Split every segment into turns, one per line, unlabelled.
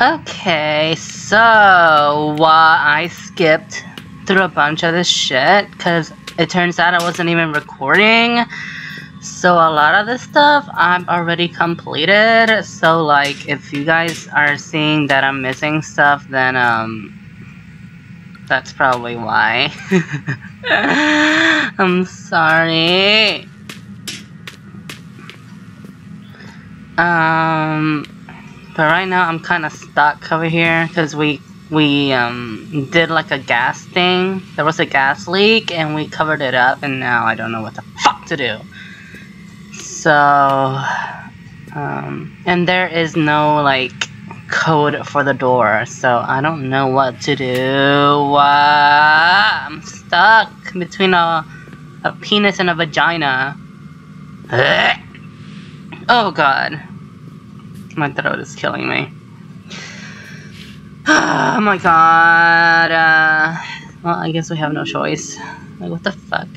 Okay, so uh, I skipped through a bunch of this shit because it turns out I wasn't even recording. So a lot of this stuff I've already completed. So like if you guys are seeing that I'm missing stuff, then um that's probably why. I'm sorry. Um but right now I'm kind of stuck over here because we we um, did like a gas thing. There was a gas leak and we covered it up and now I don't know what the fuck to do. So, um, and there is no like code for the door, so I don't know what to do. Uh, I'm stuck between a, a penis and a vagina. Oh god. My throat is killing me. oh my god. Uh, well, I guess we have no choice. Like, what the fuck?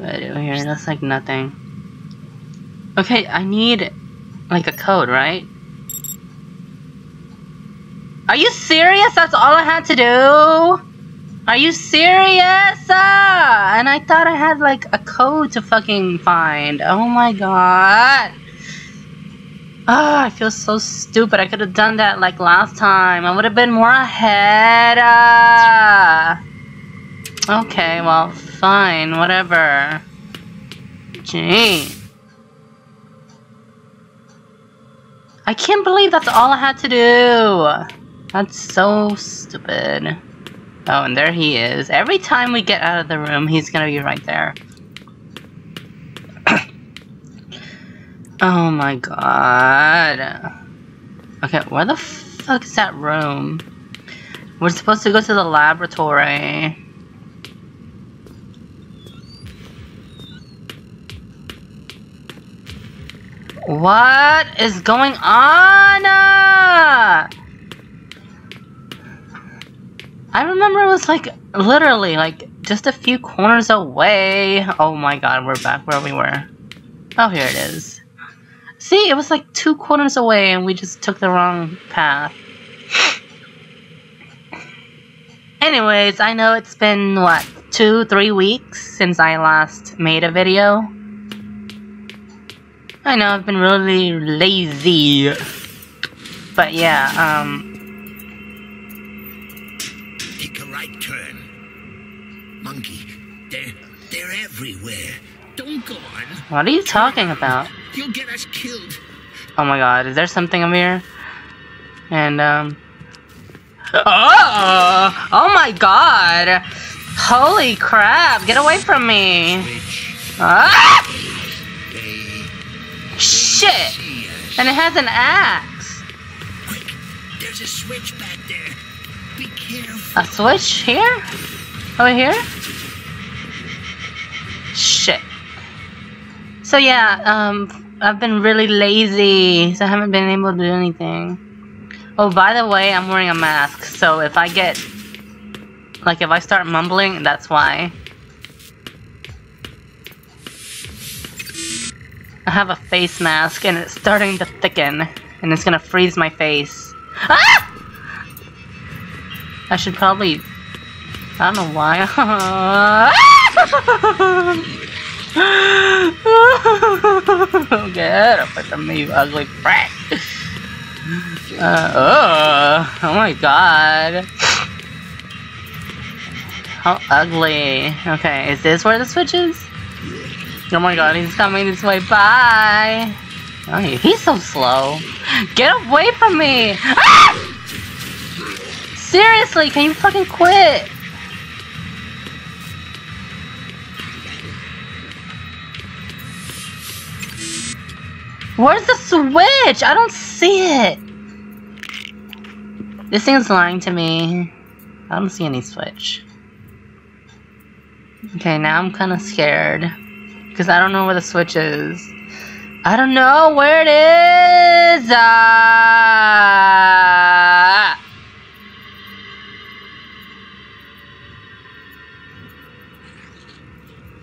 do I do here? That's like nothing. Okay, I need like a code, right? Are you serious? That's all I had to do? Are you serious? Uh, and I thought I had like a code to fucking find. Oh my god. Oh, I feel so stupid. I could have done that like last time. I would have been more ahead. Uh... Okay, well, fine. Whatever. Gee. I can't believe that's all I had to do. That's so stupid. Oh, and there he is. Every time we get out of the room, he's gonna be right there. Oh my god. Okay, where the fuck is that room? We're supposed to go to the laboratory. What is going on? I remember it was like literally like just a few corners away. Oh my god, we're back where we were. Oh, here it is. See, it was like two corners away and we just took the wrong path. Anyways, I know it's been, what, two, three weeks since I last made a video. I know, I've been really lazy. But yeah, um...
Take a right turn. Monkey, they're, they're everywhere. Don't go on.
What are you talking about?
You'll get us killed.
Oh my god, is there something over here? And, um... Oh! Oh my god! Holy crap, get away from me! Ah! Shit! And it has an axe!
Quick, there's a switch back there. Be careful.
A switch here? Over here? So yeah, um, I've been really lazy, so I haven't been able to do anything. Oh, by the way, I'm wearing a mask, so if I get... Like, if I start mumbling, that's why. I have a face mask, and it's starting to thicken, and it's gonna freeze my face. Ah! I should probably... I don't know why. Get up with me, you ugly brat. Uh, oh, oh my god. How ugly. Okay, is this where the switch is? Oh my god, he's coming this way. Bye. Oh, he's so slow. Get away from me! Ah! Seriously, can you fucking quit? Where's the switch? I don't see it. This thing's lying to me. I don't see any switch. Okay, now I'm kind of scared. Because I don't know where the switch is. I don't know where it is! Ah!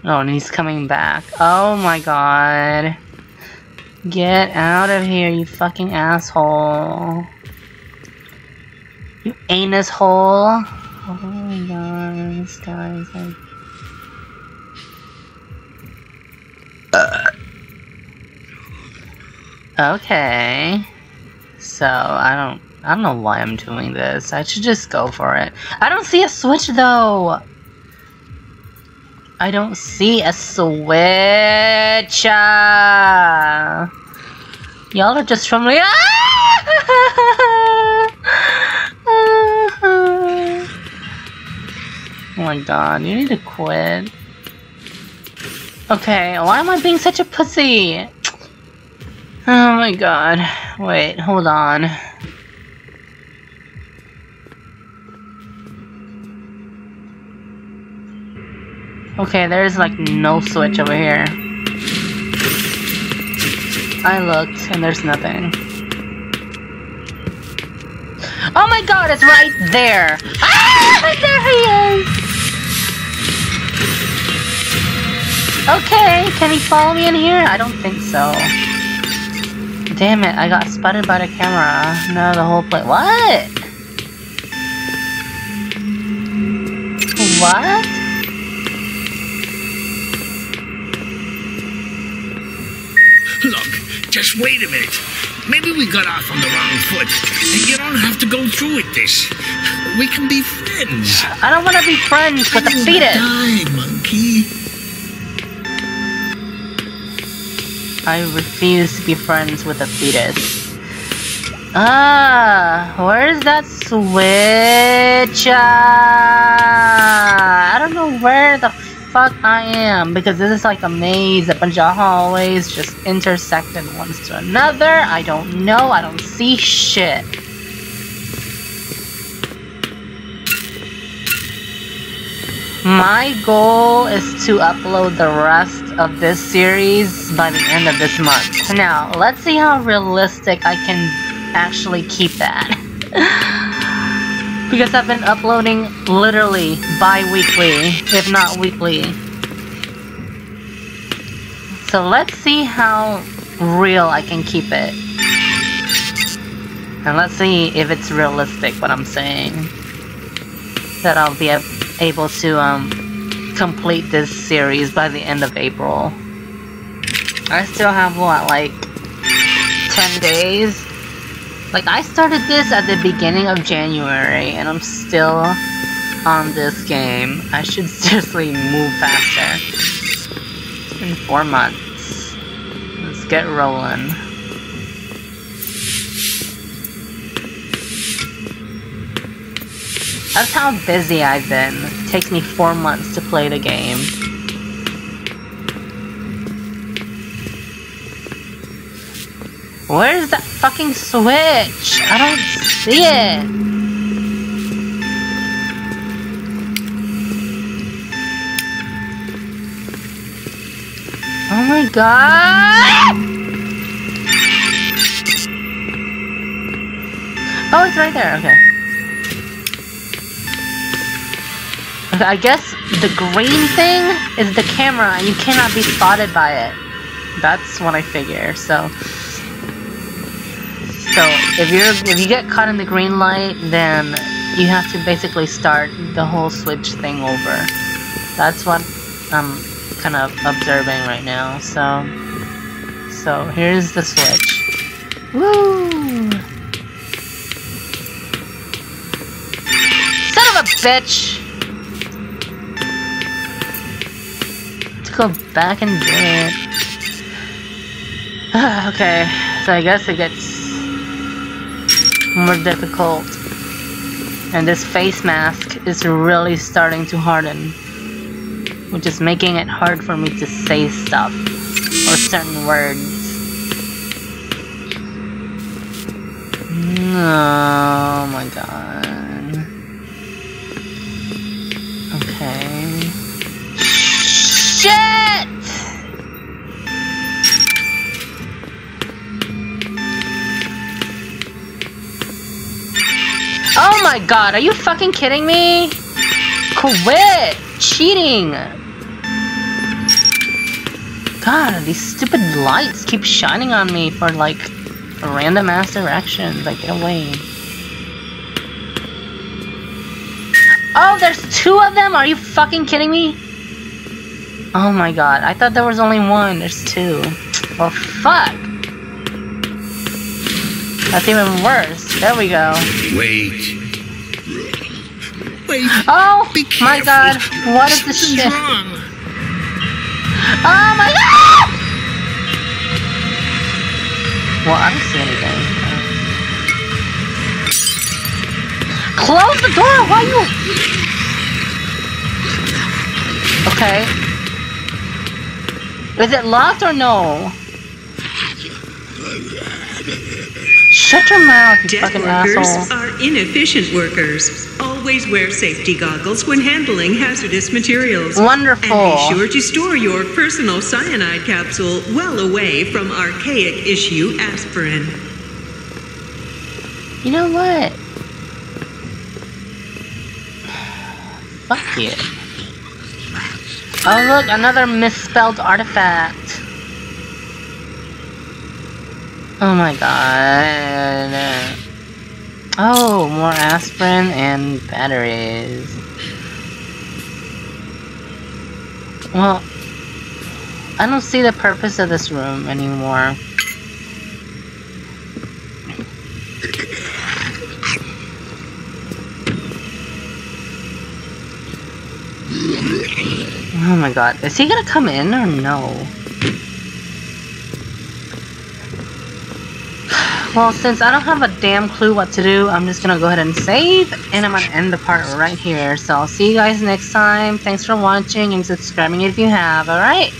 Oh, and he's coming back. Oh my god. Get out of here, you fucking asshole. You anus hole. Oh my god, this guy's like. Okay. So I don't I don't know why I'm doing this. I should just go for it. I don't see a switch though. I don't see a switch. Uh, Y'all are just from like. Ah! oh my god, you need to quit. Okay, why am I being such a pussy? Oh my god. Wait, hold on. Okay, there's like no switch over here. I looked and there's nothing. Oh my god, it's right there! Ah! There he is! Okay, can he follow me in here? I don't think so. Damn it, I got spotted by the camera. No, the whole place. What? What?
Look, just wait a minute. Maybe we got off on the wrong foot. And you don't have to go through with this. We can be friends.
I don't want to be friends with a fetus.
Die, monkey.
I refuse to be friends with a fetus. Ah, where's that switch? Ah, I don't know where the fuck I am because this is like a maze, a bunch of hallways just intersecting one to another. I don't know. I don't see shit. My goal is to upload the rest of this series by the end of this month. Now, let's see how realistic I can actually keep that. because I've been uploading literally bi-weekly, if not weekly. So let's see how real I can keep it. And let's see if it's realistic what I'm saying. That I'll be able to um, complete this series by the end of April. I still have what, like 10 days? Like I started this at the beginning of January and I'm still on this game. I should seriously move faster. It's been four months. Let's get rolling. That's how busy I've been. It takes me four months to play the game. Where's that fucking switch? I don't see it. Oh my god! Oh, it's right there, okay. Okay, I guess the green thing is the camera and you cannot be spotted by it. That's what I figure, so... So, if you're if you get caught in the green light, then you have to basically start the whole switch thing over. That's what I'm kind of observing right now, so... So, here's the switch. Woo! Son of a bitch! To go back and do it. okay, so I guess it gets more difficult. And this face mask is really starting to harden. Which is making it hard for me to say stuff. Or certain words. Oh my god. My god, are you fucking kidding me? Quit! Cheating! God, these stupid lights keep shining on me for like random ass directions. Like, get away. Oh, there's two of them? Are you fucking kidding me? Oh my god, I thought there was only one. There's two. Well, fuck. That's even worse. There we go.
Wait. Wait.
Oh my god, what is this shit?
wrong.
Oh my god! Well, I don't see anything. Close the door! Why you? Okay. Is it locked or no? Shut your mouth, you
Dead
fucking
workers
asshole.
are inefficient workers. Always wear safety goggles when handling hazardous materials.
Wonderful.
And be sure to store your personal cyanide capsule well away from archaic issue aspirin.
You know what? Fuck you. Oh look, another misspelled artifact. Oh my god. Oh, more aspirin and batteries. Well, I don't see the purpose of this room anymore. Oh my god, is he gonna come in or no? Well, since I don't have a damn clue what to do, I'm just gonna go ahead and save, and I'm gonna end the part right here. So I'll see you guys next time. Thanks for watching and subscribing if you have, alright?